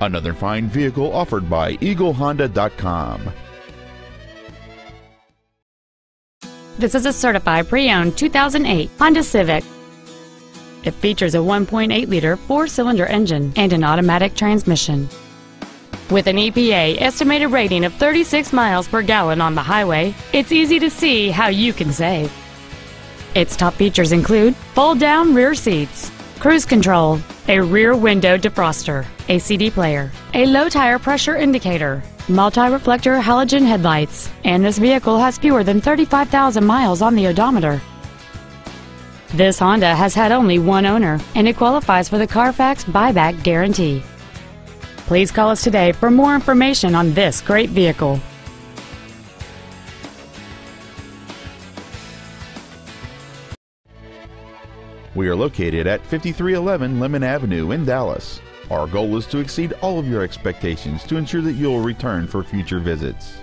Another fine vehicle offered by EagleHonda.com. This is a certified pre-owned 2008 Honda Civic. It features a 1.8-liter four-cylinder engine and an automatic transmission. With an EPA estimated rating of 36 miles per gallon on the highway, it's easy to see how you can save. Its top features include fold-down rear seats, cruise control, a rear window defroster, a CD player, a low tire pressure indicator, multi-reflector halogen headlights, and this vehicle has fewer than 35,000 miles on the odometer. This Honda has had only one owner, and it qualifies for the Carfax buyback guarantee. Please call us today for more information on this great vehicle. We are located at 5311 Lemmon Avenue in Dallas. Our goal is to exceed all of your expectations to ensure that you'll return for future visits.